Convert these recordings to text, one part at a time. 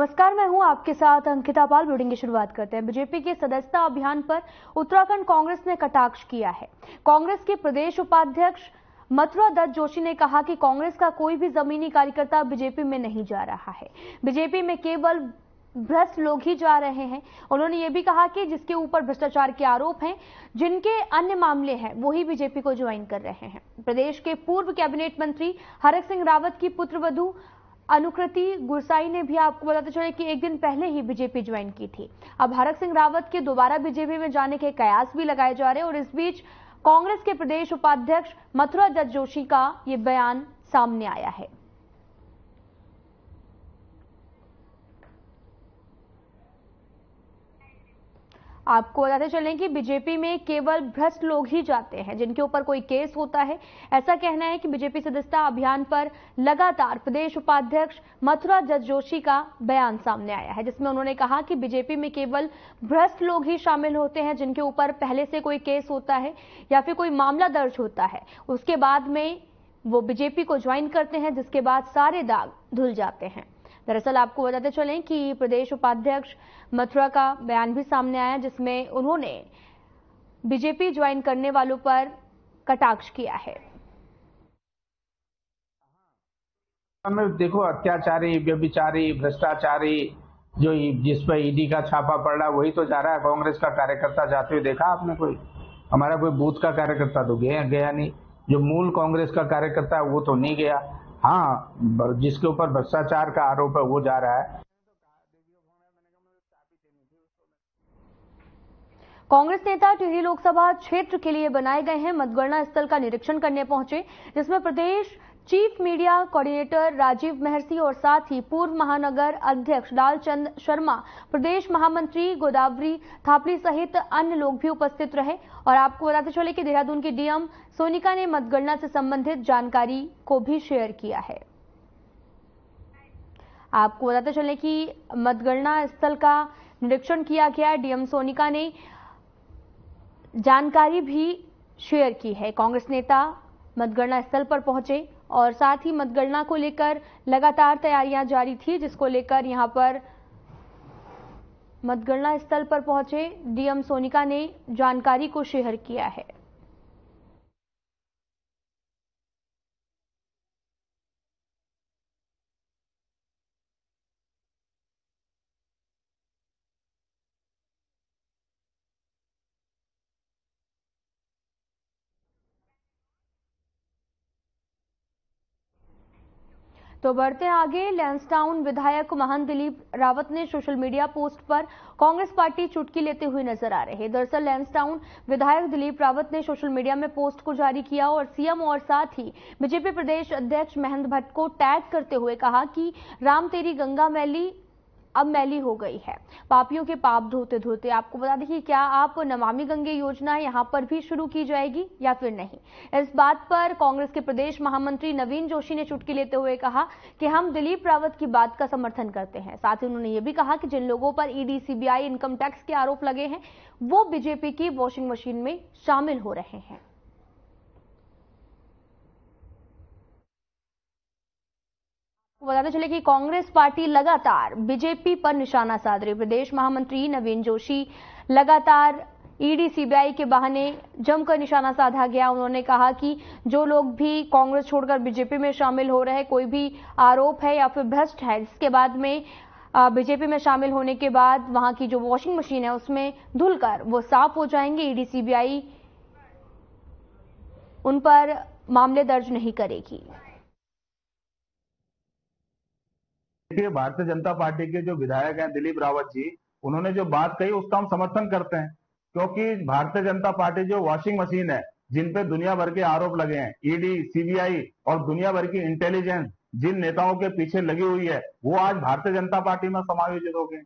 नमस्कार, मैं हूँ आपके साथ अंकिता पाल। बुलेटिन की शुरुआत करते हैं। बीजेपी के सदस्यता अभियान पर उत्तराखंड कांग्रेस ने कटाक्ष किया है। कांग्रेस के प्रदेश उपाध्यक्ष मथुरा दत्त जोशी ने कहा कि कांग्रेस का कोई भी जमीनी कार्यकर्ता बीजेपी में नहीं जा रहा है। बीजेपी में केवल भ्रष्ट लोग ही जा रहे हैं। उन्होंने ये भी कहा कि जिसके ऊपर भ्रष्टाचार के आरोप हैं, जिनके अन्य मामले हैं वो ही बीजेपी को ज्वाइन कर रहे हैं। प्रदेश के पूर्व कैबिनेट मंत्री हरक सिंह रावत की पुत्रवधु अनुकृति गुरसाई ने भी आपको बताते चले कि एक दिन पहले ही बीजेपी ज्वाइन की थी। अब हरक सिंह रावत के दोबारा बीजेपी में जाने के कयास भी लगाए जा रहे हैं और इस बीच कांग्रेस के प्रदेश उपाध्यक्ष मथुरा दत्त जोशी का ये बयान सामने आया है। आपको बताते चलें कि बीजेपी में केवल भ्रष्ट लोग ही जाते हैं, जिनके ऊपर कोई केस होता है। ऐसा कहना है कि बीजेपी सदस्यता अभियान पर लगातार प्रदेश उपाध्यक्ष मथुरा जज जोशी का बयान सामने आया है, जिसमें उन्होंने कहा कि बीजेपी में केवल भ्रष्ट लोग ही शामिल होते हैं, जिनके ऊपर पहले से कोई केस होता है या फिर कोई मामला दर्ज होता है। उसके बाद में वो बीजेपी को ज्वाइन करते हैं, जिसके बाद सारे दाग धुल जाते हैं। दरअसल आपको बताते चलें कि प्रदेश उपाध्यक्ष मथुरा का बयान भी सामने आया, जिसमें उन्होंने बीजेपी ज्वाइन करने वालों पर कटाक्ष किया है। देखो, अत्याचारी, व्यभिचारी, भ्रष्टाचारी, जो जिस पर ईडी का छापा पड़ रहा वही तो जा रहा है। कांग्रेस का कार्यकर्ता जाते हुए देखा आपने कोई? हमारा कोई बूथ का कार्यकर्ता तो गया गया नहीं। जो मूल कांग्रेस का कार्यकर्ता है, वो तो नहीं गया। हाँ जिसके ऊपर भ्रष्टाचार का आरोप है, वो जा रहा है। कांग्रेस नेता टिहरी लोकसभा क्षेत्र के लिए बनाए गए हैं, मतगणना स्थल का निरीक्षण करने पहुँचे, जिसमें प्रदेश chief media coordinator Rajiv Maharshi और साथ ही पूर्व महानगर अध्यक्ष लालचंद शर्मा, प्रदेश महामंत्री गोदावरी थापड़ी सहित अन्य लोग भी उपस्थित रहे और आपको बताते चले कि देहरादून की डीएम सोनिका ने मतगणना से संबंधित जानकारी को भी शेयर किया है। आपको बताते चले कि मतगणना स्थल का निरीक्षण किया गया डीएम सोनिका ने जानकारी भी शेयर की है। कांग्रेस नेता मतगणना स्थल पर पहुँचे और साथ ही मतगणना को लेकर लगातार तैयारियाँ जारी थी, जिसको लेकर यहाँ पर मतगणना स्थल पर पहुँचे डीएम सोनिका ने जानकारी को शेयर किया है। तो बढ़ते आगे लैंसटाउन विधायक महान दिलीप रावत ने सोशल मीडिया पोस्ट पर कांग्रेस पार्टी चुटकी लेते हुए नज़र आ रहे। दरअसल लैंसटाउन विधायक दिलीप रावत ने सोशल मीडिया में पोस्ट को जारी किया और सीएम और साथ ही बीजेपी प्रदेश अध्यक्ष महेंद्र भट्ट को टैग करते हुए कहा कि राम तेरी गंगा मैली अब मैली हो गई है। पापियों के पाप धोते धोते आपको बता दें कि क्या आप नमामि गंगे योजना यहाँ पर भी शुरू की जाएगी या फिर नहीं? इस बात पर कांग्रेस के प्रदेश महामंत्री नवीन जोशी ने चुटकी लेते हुए कहा कि हम दिलीप रावत की बात का समर्थन करते हैं। साथ ही उन्होंने ये भी कहा कि जिन लोगों पर ईडी, सीबीआई, इनकम टैक्स के आरोप लगे हैं, वो बीजेपी की वॉशिंग मशीन में शामिल हो रहे हैं। बताते चले कि कांग्रेस पार्टी लगातार बीजेपी पर निशाना साध रही प्रदेश महामंत्री नवीन जोशी लगातार ईडी, सीबीआई के बहाने जमकर निशाना साधा गया। उन्होंने कहा कि जो लोग भी कांग्रेस छोड़कर बीजेपी में शामिल हो रहे कोई भी आरोप है या फिर भ्रष्ट है जिसके बाद में बीजेपी में शामिल होने के बाद वहाँ की जो वॉशिंग मशीन है, उसमें धुलकर वो साफ़ हो जाएँगे। ईडी, सीबीआई उन पर मामले दर्ज नहीं करेगी। देखिए भारतीय जनता पार्टी के जो विधायक हैं दिलीप रावत जी, उन्होंने जो बात कही उसका हम समर्थन करते हैं। क्योंकि भारतीय जनता पार्टी जो वॉशिंग मशीन है, जिन पे दुनिया भर के आरोप लगे हैं ईडी सीबीआई और दुनिया भर की इंटेलिजेंस जिन नेताओं के पीछे लगी हुई है, वो आज भारतीय जनता पार्टी में समायोजित हो गए।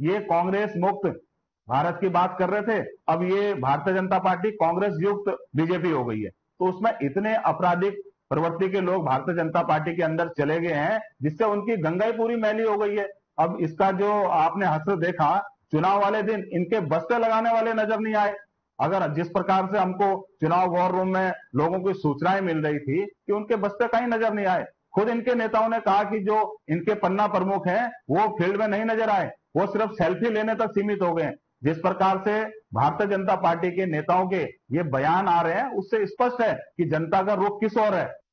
ये कांग्रेस मुक्त, भारत की बात कर रहे थे, अब ये भारतीय जनता पार्टी कांग्रेस युक्त बीजेपी हो गई है। तो उसमें इतने आपराधिक प्रवृत्ति के लोग भारतीय जनता पार्टी के अंदर चले गए हैं, जिससे उनकी गंगा ही पूरी मैली हो गई है। अब इसका जो आपने हसर देखा, चुनाव वाले दिन इनके बस्ते लगाने वाले नज़र नहीं आए। अगर जिस प्रकार से हमको चुनाव वॉर रूम में लोगों की सूचनाएँ मिल रही थी कि उनके बस्ते कहीं नज़र नहीं आए। खुद इनके नेताओं ने कहा कि जो इनके पन्ना प्रमुख हैं, वो फ़ील्ड में नहीं नज़र आए। वो सिर्फ़ सेल्फी लेने तक सीमित हो गए जिस प्रकार से भारतीय जनता पार्टी के नेताओं के ये बयान आ रहे हैं, उससे स्पष्ट है कि जनता का रुख किस ओर है।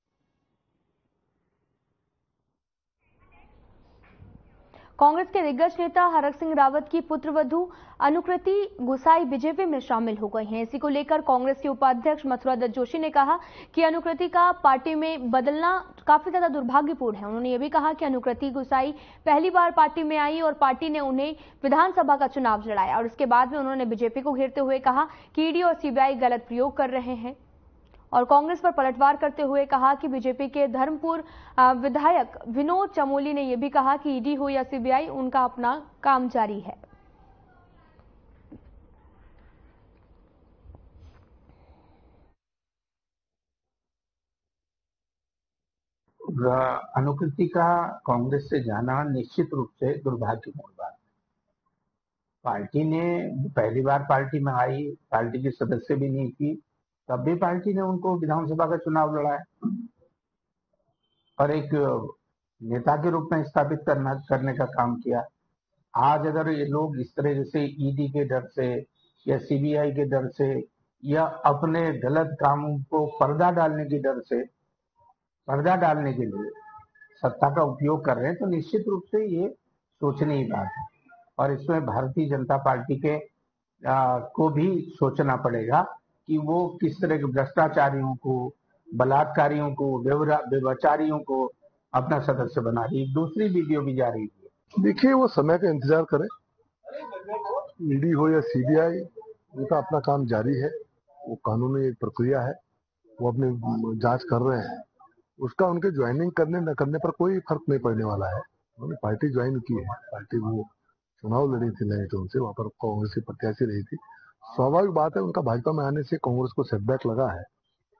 कांग्रेस के दिग्गज नेता हरक सिंह रावत की पुत्रवधु अनुकृति गुसाई बीजेपी में शामिल हो गई हैं। इसी को लेकर कांग्रेस के उपाध्यक्ष मथुरा दत्त जोशी ने कहा कि अनुकृति का पार्टी में बदलना काफ़ी ज़्यादा दुर्भाग्यपूर्ण है। उन्होंने ये भी कहा कि अनुकृति गुसाई पहली बार पार्टी में आई और पार्टी ने उन्हें विधानसभा का चुनाव लड़ाया और इसके बाद में उन्होंने बीजेपी को घेरते हुए कहा कि ईडी और सीबीआई गलत प्रयोग कर रहे हैं। और कांग्रेस पर पलटवार करते हुए कहा कि बीजेपी के धर्मपुर विधायक विनोद चमोली ने यह भी कहा कि ईडी हो या सीबीआई, उनका अपना काम जारी है। अनुकृति का कांग्रेस से जाना निश्चित रूप से दुर्भाग्यपूर्ण बात पार्टी ने, पहली बार पार्टी में आई, पार्टी की सदस्य भी नहीं थी तब भी पार्टी ने उनको विधानसभा का चुनाव लड़ाया और एक नेता के रूप में स्थापित करना करने का काम किया। आज अगर ये लोग इस तरह जैसे ईडी के डर से या सीबीआई के डर से या अपने गलत कामों को पर्दा डालने के डर से पर्दा डालने के लिए सत्ता का उपयोग कर रहे हैं तो निश्चित रूप से ये सोचने की बात है। और इसमें भारतीय जनता पार्टी के आ, को भी सोचना पड़ेगा। कि वो किस तरह के भ्रष्टाचारियों को, बलात्कारियों को व्यवचारियों को अपना सदस्य बना रही दूसरी वीडियो भी जा रही है। देखिए, वो समय का इंतज़ार करें। ईडी हो या सीबीआई, उनका अपना काम जारी है। वो कानूनी एक प्रक्रिया है। वो अपनी जाँच कर रहे हैं। उसका उनके ज्वाइनिंग करने न करने पर कोई फ़र्क नहीं पड़ने वाला है। उन्होंने पार्टी ज्वाइन की है। पार्टी वो चुनाव लड़ी थी नहीं तो उनसे, वहाँ पर कांग्रेस की प्रत्याशी रही थी। स्वाभाविक बात है, उनका भाजपा में आने से कांग्रेस को सेटबैक लगा है।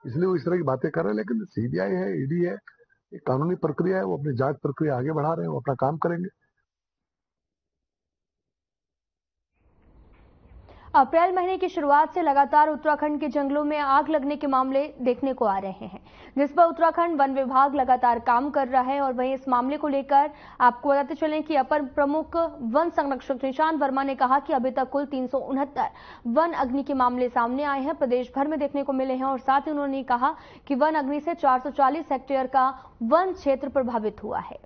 इसलिए वो इस तरह की बातें कर रहे हैं, लेकिन सीबीआई है, ईडी है, एक कानूनी प्रक्रिया है, वो अपनी जाँच प्रक्रिया आगे बढ़ा रहे हैं, वो अपना काम करेंगे। अप्रैल महीने की शुरुआत से लगातार उत्तराखंड के जंगलों में आग लगने के मामले देखने को आ रहे हैं, जिस पर उत्तराखंड वन विभाग लगातार काम कर रहा है। और वहीं इस मामले को लेकर आपको बताते चलें कि अपर प्रमुख वन संरक्षक निशांत वर्मा ने कहा कि अभी तक कुल तीन सौ उनहत्तर वन अग्नि के मामले सामने आए हैं, प्रदेश भर में देखने को मिले हैं। और साथ ही उन्होंने कहा कि वन अग्नि से चार सौ चालीस हेक्टेयर का वन क्षेत्र प्रभावित हुआ है।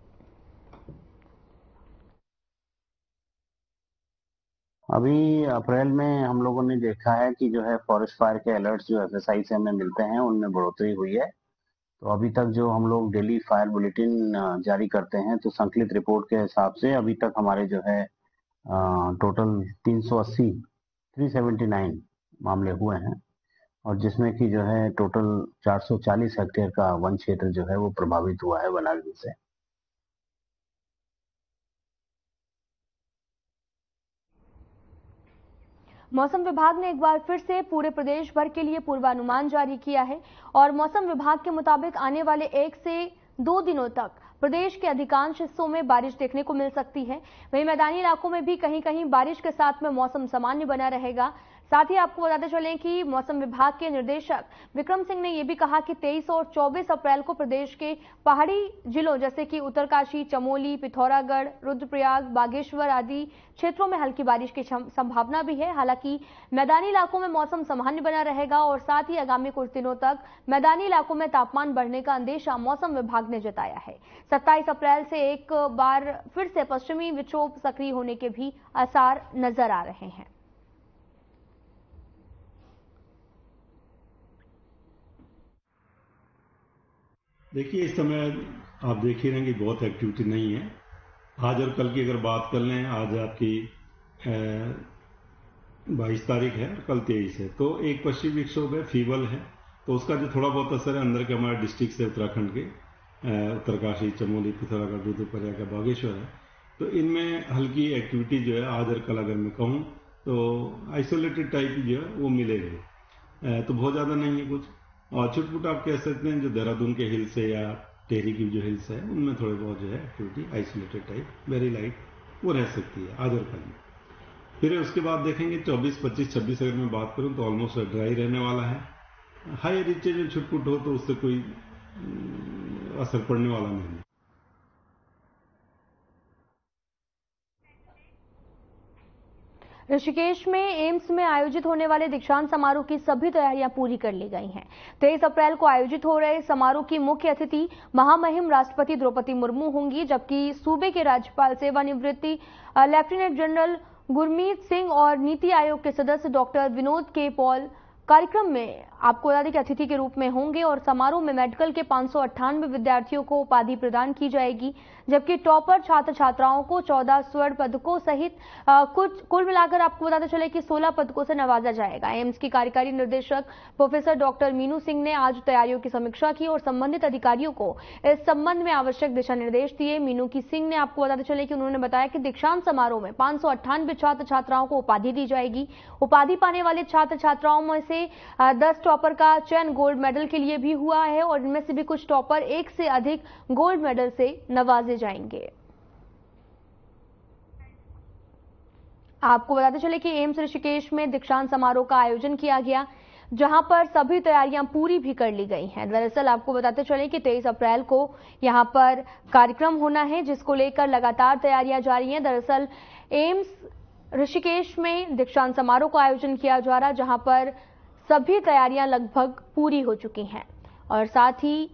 अभी अप्रैल में हम लोगों ने देखा है कि जो है फॉरेस्ट फायर के अलर्ट्स जो एफएसआई से हमें मिलते हैं, उनमें बढ़ोतरी हुई है। तो अभी तक जो हम लोग डेली फायर बुलेटिन जारी करते हैं तो संकलित रिपोर्ट के हिसाब से अभी तक हमारे जो है टोटल 380 379 मामले हुए हैं। और जिसमें कि जो है टोटल 440 हेक्टेयर का वन क्षेत्र जो है वो प्रभावित हुआ है वनाग्नि से। मौसम विभाग ने एक बार फिर से पूरे प्रदेश भर के लिए पूर्वानुमान जारी किया है और मौसम विभाग के मुताबिक आने वाले एक से दो दिनों तक प्रदेश के अधिकांश हिस्सों में बारिश देखने को मिल सकती है। वहीं मैदानी इलाकों में भी कहीं कहीं बारिश के साथ में मौसम सामान्य बना रहेगा। साथ ही आपको बताते चलें कि मौसम विभाग के निर्देशक विक्रम सिंह ने यह भी कहा कि 23 और 24 अप्रैल को प्रदेश के पहाड़ी जिलों जैसे कि उत्तरकाशी, चमोली, पिथौरागढ़, रुद्रप्रयाग, बागेश्वर आदि क्षेत्रों में हल्की बारिश की संभावना भी है। हालाँकि मैदानी इलाकों में मौसम सामान्य बना रहेगा और साथ ही आगामी कुछ दिनों तक मैदानी इलाकों में तापमान बढ़ने का अंदेशा मौसम विभाग ने जताया है। सत्ताईस अप्रैल से एक बार फिर से पश्चिमी विक्षोभ सक्रिय होने के भी आसार नज़र आ रहे हैं। देखिए, इस समय आप देख ही रहे कि बहुत एक्टिविटी नहीं है। आज और कल की अगर बात कर लें, आज आपकी बाईस तारीख है और कल तेईस है। तो एक पश्चिम विक्षोभ है फीवल है। तो उसका जो थोड़ा बहुत असर है, अंदर के हमारे डिस्ट्रिक्ट से उत्तराखंड के उत्तरकाशी, चमोली, पिथौरागढ़ रुद्रप्रयाग का बागेश्वर है। तो इनमें हल्की एक्टिविटी जो है, आज और कल अगर मैं कहूँ तो आइसोलेटेड टाइप जो है, वो मिलेगी तो बहुत ज़्यादा नहीं है कुछ। और छुटपुट आप कह सकते हैं जो देहरादून के हिल्स है या टेहरी की जो हिल्स है उनमें थोड़े बहुत जो है activity isolated type very light वो रह सकती है आदर कल फिर उसके बाद देखेंगे 24, 25, 26 अगर मैं बात करूँ तो ऑलमोस्ट ड्राई रहने वाला है। हाई रीचे जो छुटपुट हो तो उससे कोई असर पड़ने वाला नहीं ऋषिकेश में एम्स में आयोजित होने वाले दीक्षांत समारोह की सभी तैयारियाँ पूरी कर ली गई हैं। तेईस अप्रैल को आयोजित हो रहे समारोह की मुख्य अतिथि महामहिम राष्ट्रपति द्रौपदी मुर्मू होंगी, जबकि सूबे के राज्यपाल, सेवानिवृत्ति लेफ्टिनेंट जनरल गुरमीत सिंह और नीति आयोग के सदस्य डॉक्टर विनोद के पॉल कार्यक्रम में आपको बता दें कि अतिथि के रूप में होंगे और समारोह में मेडिकल के पाँच विद्यार्थियों को उपाधि प्रदान की जाएगी, जबकि टॉपर छात्र छात्राओं को 14 स्वर्ण पदकों सहित कुछ, कुल मिलाकर आपको बताते चले कि 16 पदकों से नवाजा जाएगा। एम्स की कार्यकारी निर्देशक प्रोफेसर डॉक्टर मीनू सिंह ने आज तैयारियों की समीक्षा की और संबंधित अधिकारियों को इस संबंध में आवश्यक दिशा निर्देश दिए। मीनू की सिंह ने आपको बताते चले कि उन्होंने बताया कि दीक्षांत समारोह में पाँच छात्र छात्राओं को उपाधि दी जाएगी। उपाधि पाने वाले छात्र छात्राओं में से दस टॉपर का चयन गोल्ड मेडल के लिए भी हुआ है और इनमें से भी कुछ टॉपर एक से अधिक गोल्ड मेडल से नवाजे जाएँगे। आपको बताते चले कि एम्स ऋषिकेश में दीक्षांत समारोह का आयोजन किया गया, जहाँ पर सभी तैयारियाँ पूरी भी कर ली गई हैं। दरअसल आपको बताते चले कि 23 अप्रैल को यहाँ पर कार्यक्रम होना है, जिसको लेकर लगातार तैयारियाँ जारी हैं। दरअसल एम्स ऋषिकेश में दीक्षांत समारोह का आयोजन किया जा रहा, जहाँ पर सभी तैयारियाँ लगभग पूरी हो चुकी हैं। और साथ ही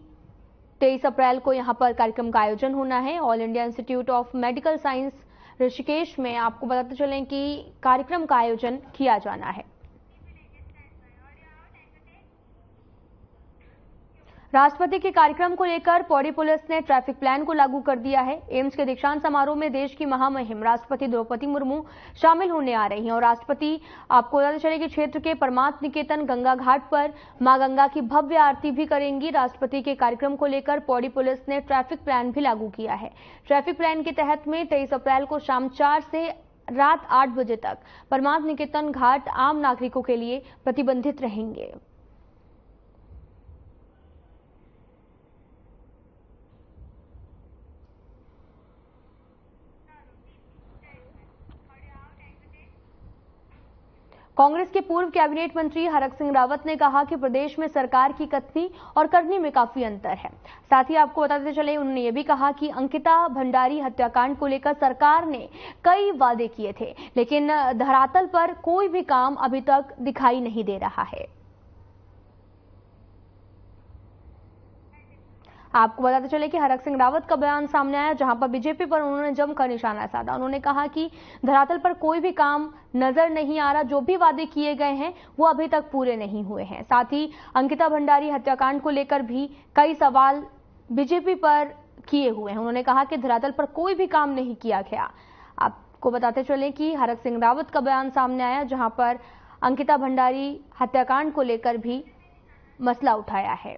23 अप्रैल को यहाँ पर कार्यक्रम का आयोजन होना है। All India institute of medical science Rishikesh में आपको बताते चलें कि कार्यक्रम का आयोजन किया जाना है। राष्ट्रपति के कार्यक्रम को लेकर पौड़ी पुलिस ने ट्रैफ़िक प्लान को लागू कर दिया है। एम्स के दीक्षांत समारोह में देश की महामहिम राष्ट्रपति द्रौपदी मुर्मू शामिल होने आ रही हैं और राष्ट्रपति आपको बताते चले कि क्षेत्र के परमात्म निकेतन गंगा घाट पर माँ गंगा की भव्य आरती भी करेंगी। राष्ट्रपति के कार्यक्रम को लेकर पौड़ी पुलिस ने ट्रैफ़िक प्लान भी लागू किया है। ट्रैफ़िक प्लान के तहत में तेईस अप्रैल को शाम चार से रात आठ बजे तक परमात्म निकेतन घाट आम नागरिकों के लिए प्रतिबंधित रहेंगे। कांग्रेस के पूर्व कैबिनेट मंत्री हरक सिंह रावत ने कहा कि प्रदेश में सरकार की कथनी और करनी में काफ़ी अंतर है। साथ ही आपको बताते चले, उन्होंने ये भी कहा कि अंकिता भंडारी हत्याकांड को लेकर सरकार ने कई वादे किए थे, लेकिन धरातल पर कोई भी काम अभी तक दिखाई नहीं दे रहा है। आपको बताते चले कि हरक सिंह रावत का बयान सामने आया, जहाँ पर बीजेपी पर उन्होंने जमकर निशाना साधा। उन्होंने कहा कि धरातल पर कोई भी काम नज़र नहीं आ रहा, जो भी वादे किए गए हैं, वो अभी तक पूरे नहीं हुए हैं। साथ ही अंकिता भंडारी हत्याकांड को लेकर भी कई सवाल बीजेपी पर किए हुए हैं। उन्होंने कहा कि धरातल पर कोई भी काम नहीं किया गया। आपको बताते चले कि हरक सिंह रावत का बयान सामने आया, जहाँ पर अंकिता भंडारी हत्याकांड को लेकर भी मसला उठाया है।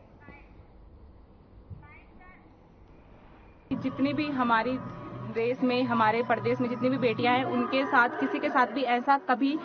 जितनी भी हमारी देश में, हमारे प्रदेश में जितनी भी बेटियाँ हैं, उनके साथ, किसी के साथ भी ऐसा कभी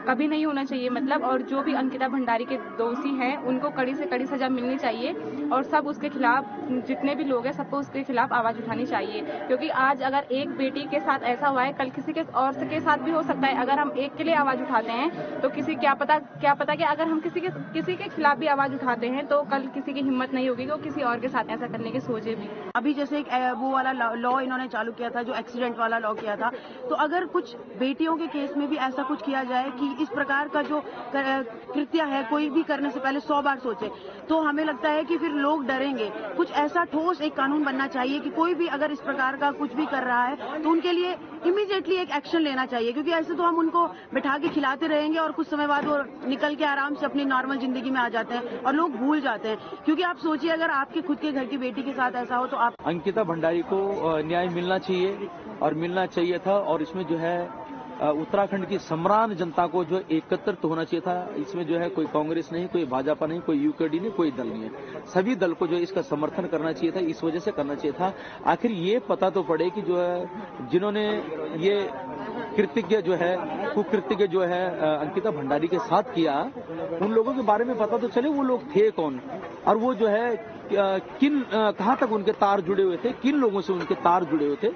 कभी नहीं होना चाहिए मतलब और जो भी अंकिता भंडारी के दोषी हैं, उनको कड़ी से कड़ी सजा मिलनी चाहिए और सब उसके खिलाफ, जितने भी लोग हैं, सबको उसके खिलाफ आवाज़ उठानी चाहिए। क्योंकि आज अगर एक बेटी के साथ ऐसा हुआ है, कल किसी के, और के साथ भी हो सकता है, अगर हम एक के लिए आवाज़ उठाते हैं तो किसी, क्या पता क्या पता कि अगर हम किसी के किसी के खिलाफ भी आवाज़ उठाते हैं तो कल किसी की हिम्मत नहीं होगी कि किसी और के साथ ऐसा करने की सोचे भी। अभी जैसे वो वाला लॉ इन्होंने चालू किया था, जो एक्सीडेंट वाला लॉ किया था तो अगर कुछ बेटियों के केस में भी ऐसा कुछ किया जाए कि इस प्रकार का जो कृत्य है, कोई भी करने से पहले सौ बार सोचे तो हमें लगता है कि फिर लोग डरेंगे। कुछ ऐसा ठोस एक कानून बनना चाहिए कि कोई भी अगर इस प्रकार का कुछ भी कर रहा है तो उनके लिए इमीडिएटली एक एक्शन लेना चाहिए, क्योंकि ऐसे तो हम उनको बैठा के खिलाते रहेंगे और कुछ समय बाद वो निकल के आराम से अपनी नॉर्मल ज़िंदगी में आ जाते हैं और लोग भूल जाते हैं। क्योंकि आप सोचिए, अगर आपके खुद के घर की बेटी के साथ ऐसा हो तो आप अंकिता भंडारी को न्याय मिलना चाहिए और मिलना चाहिए था और इसमें जो है उत्तराखंड की सम्रान जनता को जो एकत्रित होना चाहिए था, इसमें जो है कोई कांग्रेस नहीं, कोई भाजपा नहीं, कोई यूकेडी नहीं, कोई दल नहीं है। सभी दल को जो इसका समर्थन करना चाहिए था, इस वजह से करना चाहिए था। आखिर ये पता तो पड़े कि जो है, जिन्होंने ये कृतज्ञ जो है कुकृत्य जो है अंकिता भंडारी के साथ किया, उन लोगों के बारे में पता तो चले वो लोग थे कौन? और वो जो है किन कहाँ तक उनके तार जुड़े हुए थे? किन लोगों से उनके तार जुड़े हुए थे?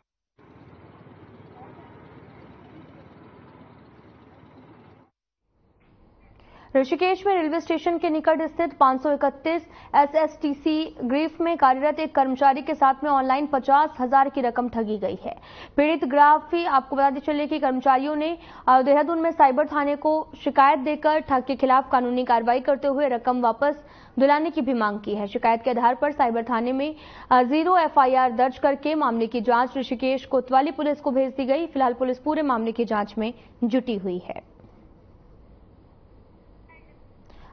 ऋषिकेश में रेलवे स्टेशन के निकट स्थित 531 एसएसटीसी ग्रीफ में कार्यरत एक कर्मचारी के साथ में ऑनलाइन पचास हज़ार की रकम ठगी गई है। पीड़ित ग्राफी, आपको बताते चले कि कर्मचारियों ने देहरादून में साइबर थाने को शिकायत देकर ठग के खिलाफ कानूनी कार्रवाई करते हुए रकम वापस दिलाने की भी मांग की है। शिकायत के आधार पर साइबर थाने में ज़ीरो एफआईआर दर्ज करके मामले की जाँच ऋषिकेश कोतवाली पुलिस को भेज दी गई। फ़िलहाल पुलिस पूरे मामले की जाँच में जुटी हुई है।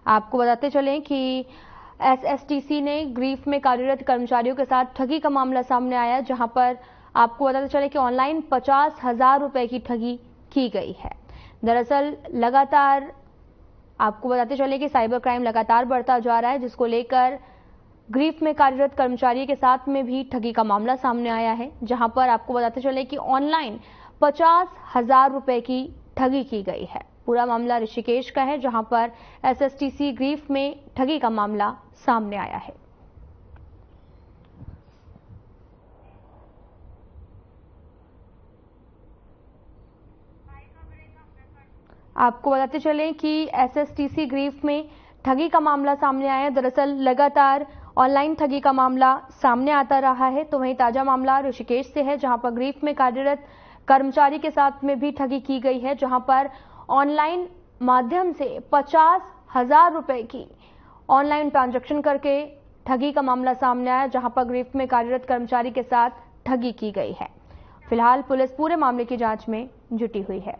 आपको बताते चलें कि एसएसटीसी ने ग्रीफ में कार्यरत कर्मचारियों के साथ ठगी का मामला सामने आया, जहाँ पर आपको बताते चले कि ऑनलाइन पचास हज़ार रुपए की ठगी की गई है। दरअसल, लगातार आपको बताते चले कि साइबर क्राइम लगातार बढ़ता जा रहा है, जिसको लेकर ग्रीफ में कार्यरत कर्मचारी के साथ में भी ठगी का मामला सामने आया है, जहाँ पर आपको बताते चले कि ऑनलाइन पचास हज़ार रुपए की ठगी की गई है। पूरा मामला ऋषिकेश का है, जहाँ पर एसएसटीसी ग्रीफ में ठगी का मामला सामने आया है। आपको बताते चलें कि एसएसटीसी ग्रीफ में ठगी का मामला सामने आया। है दरअसल लगातार ऑनलाइन ठगी का मामला सामने आता रहा है तो वहीं ताज़ा मामला ऋषिकेश से है, जहाँ पर ग्रीफ में कार्यरत कर्मचारी के साथ में भी ठगी की गई है, जहाँ पर ऑनलाइन माध्यम से पचास हज़ार रुपए की ऑनलाइन ट्रांजैक्शन करके ठगी का मामला सामने आया, जहाँ पर ग्रीफ में कार्यरत कर्मचारी के साथ ठगी की गई है। फ़िलहाल पुलिस पूरे मामले की जाँच में जुटी हुई है।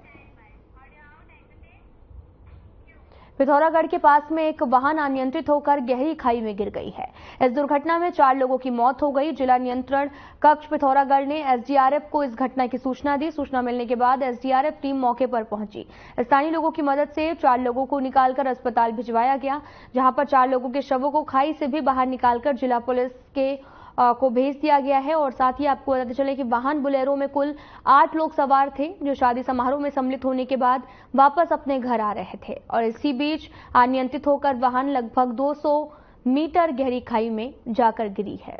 पिथौरागढ़ के पास में एक वाहन अनियंत्रित होकर गहरी खाई में गिर गई है। इस दुर्घटना में चार लोगों की मौत हो गई। जिला नियंत्रण कक्ष पिथौरागढ़ ने एसडीआरएफ को इस घटना की सूचना दी। सूचना मिलने के बाद एसडीआरएफ टीम मौके पर पहुँची। स्थानीय लोगों की मदद से चार लोगों को निकालकर अस्पताल भिजवाया गया, जहाँ पर चार लोगों के शवों को खाई से भी बाहर निकालकर जिला पुलिस के को भेज दिया गया है और साथ ही आपको बताते चले कि वाहन बुलेरो में कुल आठ लोग सवार थे, जो शादी समारोह में सम्मिलित होने के बाद वापस अपने घर आ रहे थे। और इसी बीच अनियंत्रित होकर वाहन लगभग 200 मीटर गहरी खाई में जाकर गिरी है।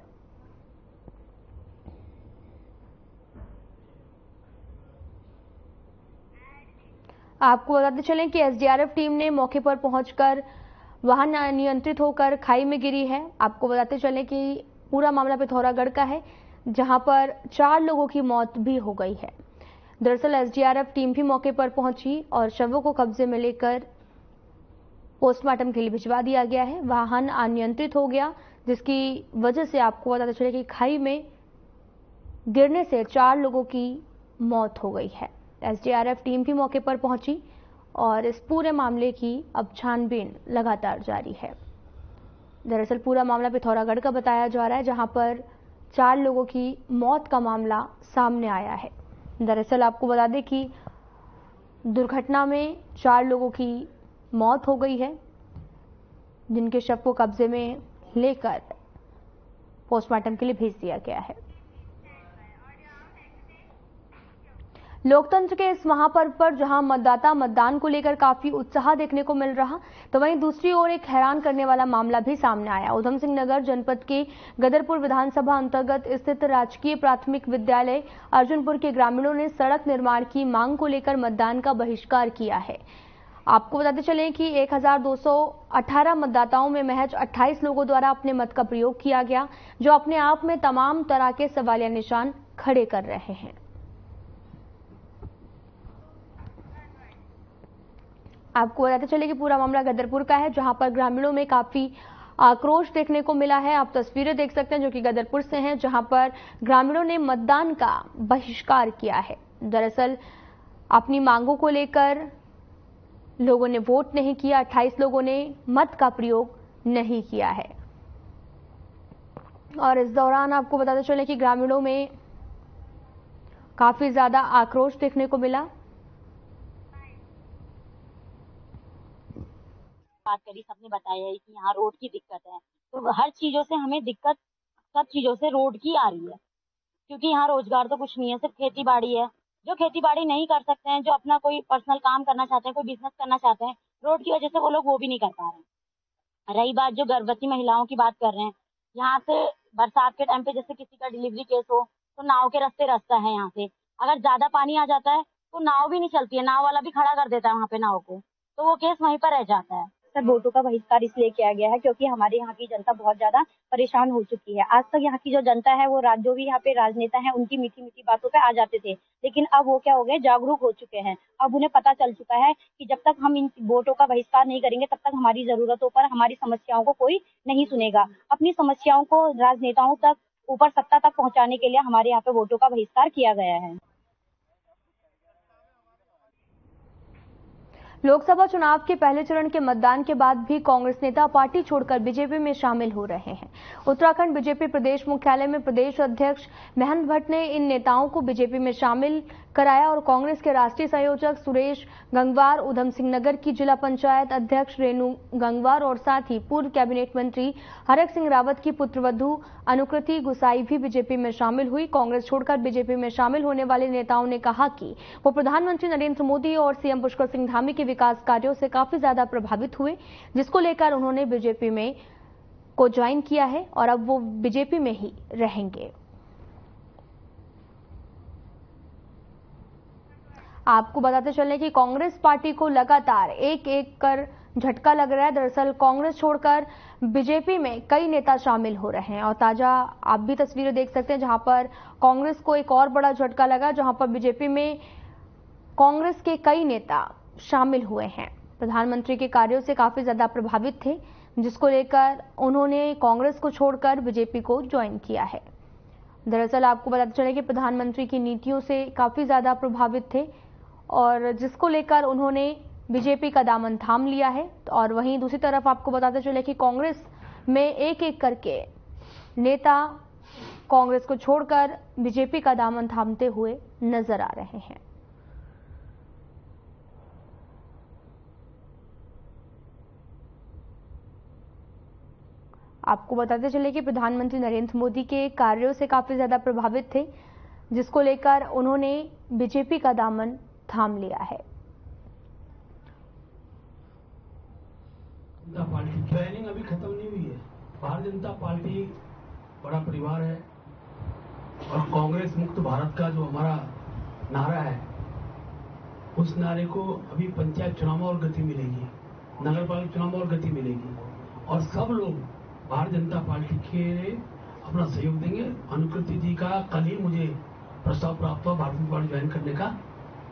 आपको बताते चलें कि एसडीआरएफ टीम ने मौके पर पहुंचकर वाहन अनियंत्रित होकर खाई में गिरी है। आपको बताते चलें कि पूरा मामला पिथौरागढ़ का है, जहाँ पर चार लोगों की मौत भी हो गई है। दरअसल एसडीआरएफ टीम भी मौके पर पहुँची और शवों को कब्जे में लेकर पोस्टमार्टम के लिए भिजवा दिया गया है। वाहन अनियंत्रित हो गया, जिसकी वजह से आपको बताते चले कि खाई में गिरने से चार लोगों की मौत हो गई है। एसडीआरएफ टीम भी मौके पर पहुँची और इस पूरे मामले की अब छानबीन लगातार जारी है। दरअसल पूरा मामला पिथौरागढ़ का बताया जा रहा है, जहाँ पर चार लोगों की मौत का मामला सामने आया है। दरअसल आपको बता दें कि दुर्घटना में चार लोगों की मौत हो गई है, जिनके शव को कब्जे में लेकर पोस्टमार्टम के लिए भेज दिया गया है। लोकतंत्र के इस महापर्व पर जहाँ मतदाता मतदान को लेकर काफ़ी उत्साह देखने को मिल रहा तो वहीं दूसरी ओर एक हैरान करने वाला मामला भी सामने आया। उधम सिंह नगर जनपद के गदरपुर विधानसभा अंतर्गत स्थित राजकीय प्राथमिक विद्यालय अर्जुनपुर के ग्रामीणों ने सड़क निर्माण की मांग को लेकर मतदान का बहिष्कार किया है। आपको बताते चलें कि 1218 मतदाताओं में महज 28 लोगों द्वारा अपने मत का प्रयोग किया गया, जो अपने आप में तमाम तरह के सवालिया निशान खड़े कर रहे हैं। आपको बताते चले कि पूरा मामला गदरपुर का है, जहाँ पर ग्रामीणों में काफ़ी आक्रोश देखने को मिला है। आप तस्वीरें देख सकते हैं जो कि गदरपुर से हैं, जहाँ पर ग्रामीणों ने मतदान का बहिष्कार किया है। दरअसल, अपनी मांगों को लेकर लोगों ने वोट नहीं किया 28 लोगों ने मत का प्रयोग नहीं किया है। और इस दौरान आपको बताते चले कि ग्रामीणों में काफ़ी ज़्यादा आक्रोश देखने को मिला। बात करी, सबने बताया है कि यहाँ रोड की दिक्कत है। तो हर चीज़ों से हमें दिक्कत, सब चीज़ों से रोड की आ रही है। क्योंकि यहाँ रोज़गार तो कुछ नहीं है, सिर्फ़ खेती बाड़ी है। जो खेती बाड़ी नहीं कर सकते हैं, जो अपना कोई पर्सनल काम करना चाहते हैं, कोई बिज़नेस करना चाहते हैं, रोड की वजह से वो लोग वो भी नहीं कर पा रहे। रही बात जो गर्भवती महिलाओं की बात कर रहे हैं, यहाँ से बरसात के टाइम पे जैसे किसी का डिलीवरी केस हो तो नाव के रास्ते रास्ता है यहाँ से। अगर ज़्यादा पानी आ जाता है तो नाव भी नहीं चलती है, नाव वाला भी खड़ा कर देता है वहाँ पे नाव को। तो वो केस वहीं पर रह जाता है। सर, वोटों का बहिष्कार इसलिए किया गया है क्योंकि हमारे यहाँ की जनता बहुत ज़्यादा परेशान हो चुकी है। आज तक यहाँ की जो जनता है, वो जो भी यहाँ पे राजनेता है, उनकी मीठी मीठी बातों पे आ जाते थे। लेकिन अब वो क्या हो गए, जागरूक हो चुके हैं। अब उन्हें पता चल चुका है कि जब तक हम इन वोटों का बहिष्कार नहीं करेंगे, तब तक हमारी जरूरतों पर, हमारी समस्याओं को कोई नहीं सुनेगा। अपनी समस्याओं को राजनेताओं तक, ऊपर सत्ता तक पहुँचाने के लिए हमारे यहाँ पे वोटों का बहिष्कार किया गया है। लोकसभा चुनाव के पहले चरण के मतदान के बाद भी कांग्रेस नेता पार्टी छोड़कर बीजेपी में शामिल हो रहे हैं। उत्तराखंड बीजेपी प्रदेश मुख्यालय में प्रदेश अध्यक्ष महंत भट्ट ने इन नेताओं को बीजेपी में शामिल कराया और कांग्रेस के राष्ट्रीय संयोजक सुरेश गंगवार, उधम सिंह नगर की जिला पंचायत अध्यक्ष रेणु गंगवार और साथ ही पूर्व कैबिनेट मंत्री हरक सिंह रावत की पुत्रवधु अनुकृति गुसाई भी बीजेपी में शामिल हुई। कांग्रेस छोड़कर बीजेपी में शामिल होने वाले नेताओं ने कहा कि वो प्रधानमंत्री नरेंद्र मोदी और सीएम पुष्कर सिंह धामी के विकास कार्यों से काफ़ी ज़्यादा प्रभावित हुए, जिसको लेकर उन्होंने बीजेपी में को ज्वाइन किया है और अब वो बीजेपी में ही रहेंगे। आपको बताते चलें कि कांग्रेस पार्टी को लगातार एक एक कर झटका लग रहा है। दरअसल कांग्रेस छोड़कर बीजेपी में कई नेता शामिल हो रहे हैं। और ताज़ा आप भी तस्वीरें देख सकते हैं जहाँ पर कांग्रेस को एक और बड़ा झटका लगा, जहाँ पर बीजेपी में कांग्रेस के कई नेता शामिल हुए हैं। प्रधानमंत्री के कार्यों से काफ़ी ज़्यादा प्रभावित थे, जिसको लेकर उन्होंने कांग्रेस को छोड़कर बीजेपी को ज्वाइन किया है। दरअसल आपको बताते चले कि प्रधानमंत्री की नीतियों से काफ़ी ज़्यादा प्रभावित थे और जिसको लेकर उन्होंने बीजेपी का दामन थाम लिया है और वहीं दूसरी तरफ़ आपको बताते चले कि कांग्रेस में एक एक करके नेता कांग्रेस को छोड़कर बीजेपी का दामन थामते हुए नज़र आ रहे हैं। आपको बताते चले कि प्रधानमंत्री नरेंद्र मोदी के कार्यों से काफ़ी ज़्यादा प्रभावित थे, जिसको लेकर उन्होंने बीजेपी का दामन थाम लिया है। पार्टी ट्रेनिंग अभी खत्म नहीं हुई है। भारतीय जनता पार्टी बड़ा परिवार है और कांग्रेस मुक्त भारत का जो हमारा नारा है, उस नारे को अभी पंचायत चुनाव और गति मिलेगी नगर पालिका चुनाव और गति मिलेगी। और सब लोग भारतीय जनता पार्टी के अपना सहयोग देंगे। अनुकृति जी का कल ही मुझे प्रस्ताव प्राप्त हुआ, भारतीय पार्टी ज्वाइन करने का।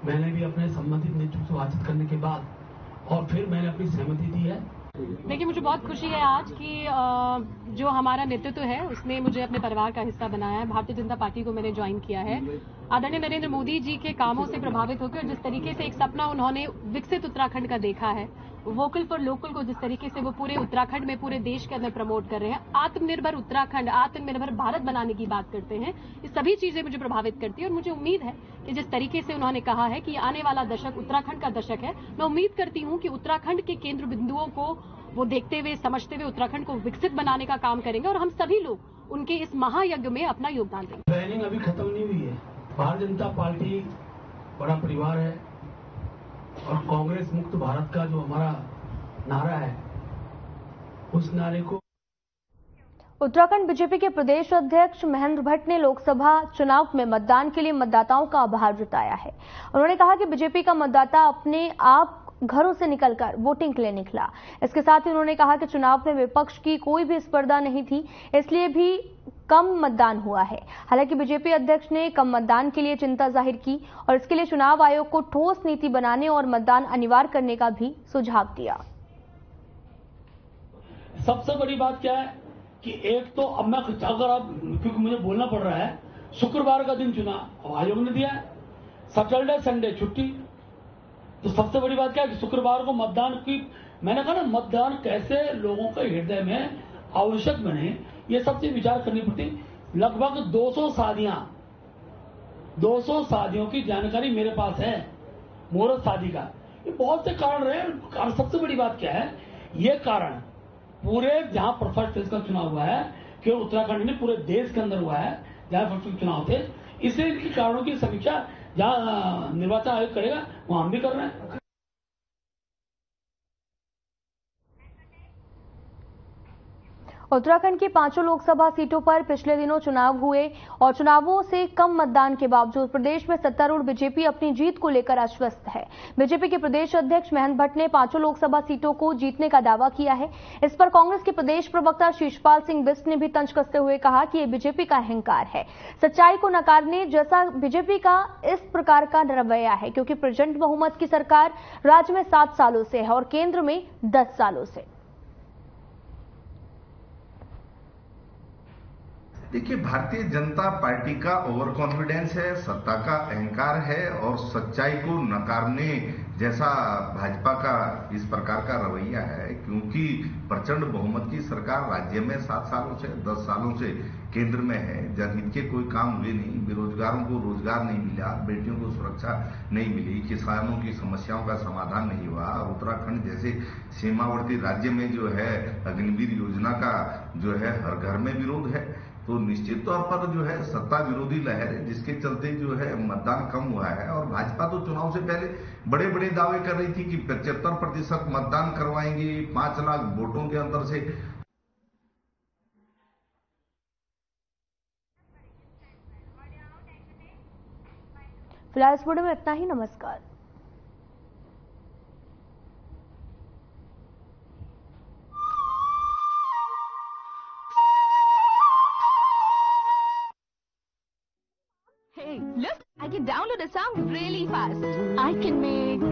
मैंने भी अपने संबंधित नेतृत्व से बातचीत करने के बाद और फिर मैंने अपनी सहमति दी है। देखिए, मुझे बहुत खुशी है आज कि जो हमारा नेतृत्व है, उसने मुझे अपने परिवार का हिस्सा बनाया है। भारतीय जनता पार्टी को मैंने ज्वाइन किया है। आदरणीय नरेंद्र मोदी जी के कामों से प्रभावित होकर जिस तरीके से एक सपना उन्होंने विकसित उत्तराखंड का देखा है वोकल फॉर लोकल को जिस तरीके से वो पूरे उत्तराखंड में, पूरे देश के अंदर प्रमोट कर रहे हैं, आत्मनिर्भर उत्तराखंड, आत्मनिर्भर भारत बनाने की बात करते हैं, ये सभी चीज़ें मुझे प्रभावित करती है और मुझे उम्मीद है कि जिस तरीके से उन्होंने कहा है कि आने वाला दशक उत्तराखंड का दशक है, मैं उम्मीद करती हूँ कि उत्तराखंड के केंद्र बिंदुओं को वो देखते हुए, समझते हुए उत्तराखंड को विकसित बनाने का काम करेंगे और हम सभी लोग उनके इस महायज्ञ में अपना योगदान देंगे। ट्रेनिंग अभी खत्म नहीं हुई है। भारतीय जनता पार्टी, बड़ा परिवार है और कांग्रेस मुक्त भारत का जो हमारा नारा है, उस नारे को उत्तराखंड बीजेपी के प्रदेश अध्यक्ष महेंद्र भट्ट ने लोकसभा चुनाव में मतदान के लिए मतदाताओं का आभार जताया है। उन्होंने कहा कि बीजेपी का मतदाता अपने आप घरों से निकलकर वोटिंग के लिए निकला। इसके साथ ही उन्होंने कहा कि चुनाव में विपक्ष की कोई भी स्पर्धा नहीं थी, इसलिए भी कम मतदान हुआ है। हालाँकि बीजेपी अध्यक्ष ने कम मतदान के लिए चिंता ज़ाहिर की और इसके लिए चुनाव आयोग को ठोस नीति बनाने और मतदान अनिवार्य करने का भी सुझाव दिया। सबसे बड़ी बात क्या है कि एक तो अब मैं अगर आप, क्योंकि मुझे बोलना पड़ रहा है, शुक्रवार का दिन चुनाव आयोग ने दिया है। सैटरडे, संडे छुट्टी तो सबसे बड़ी बात क्या है कि शुक्रवार को मतदान की, मैंने कहा ना, मतदान कैसे लोगों के हृदय में आवश्यक बने, ये सबसे विचार करनी पड़ती। लगभग 200 शादियाँ 200 शादियों की जानकारी मेरे पास है, मुहूर्त शादी का। ये बहुत से कारण रहे कारण सबसे बड़ी बात क्या है, ये कारण पूरे जहाँ फ़र्स्ट फ़ेज़ का चुनाव हुआ है, केवल उत्तराखंड में पूरे देश के अंदर हुआ है, जहाँ फ़र्स्ट चुनाव थे इसलिए इनके कारणों की समीक्षा जहाँ निर्वाचन आयोग करेगा वहाँ हम भी कर रहे हैं। उत्तराखंड की पाँचों लोकसभा सीटों पर पिछले दिनों चुनाव हुए और चुनावों से कम मतदान के बावजूद प्रदेश में सत्तारूढ़ बीजेपी अपनी जीत को लेकर आश्वस्त है। बीजेपी के प्रदेश अध्यक्ष महंत भट्ट ने पाँचों लोकसभा सीटों को जीतने का दावा किया है। इस पर कांग्रेस के प्रदेश प्रवक्ता शीशपाल सिंह बिस्ट ने भी तंज कसते हुए कहा कि ये बीजेपी का अहंकार है। सच्चाई को नकारने जैसा बीजेपी का इस प्रकार का रवैया है, क्योंकि प्रचंड बहुमत की सरकार राज्य में सात सालों से है और केंद्र में दस सालों से। देखिए, भारतीय जनता पार्टी का ओवर कॉन्फिडेंस है, सत्ता का अहंकार है और सच्चाई को नकारने जैसा भाजपा का इस प्रकार का रवैया है, क्योंकि प्रचंड बहुमत की सरकार राज्य में सात सालों से, दस सालों से केंद्र में है। जनहित के कोई काम हुए नहीं, बेरोजगारों को रोज़गार नहीं मिला, बेटियों को सुरक्षा नहीं मिली, किसानों की समस्याओं का समाधान नहीं हुआ। उत्तराखंड जैसे सीमावर्ती राज्य में जो है, अग्निवीर योजना का जो है, हर घर में विरोध है। तो निश्चित तौर पर जो है सत्ता विरोधी लहर है, जिसके चलते जो है मतदान कम हुआ है और भाजपा तो चुनाव से पहले बड़े बड़े दावे कर रही थी कि पचहत्तर प्रतिशत मतदान करवाएँगे, पाँच लाख वोटों के अंदर से। फ़िलहाल इस वीडियो में इतना ही, नमस्कार। Really fast. I can make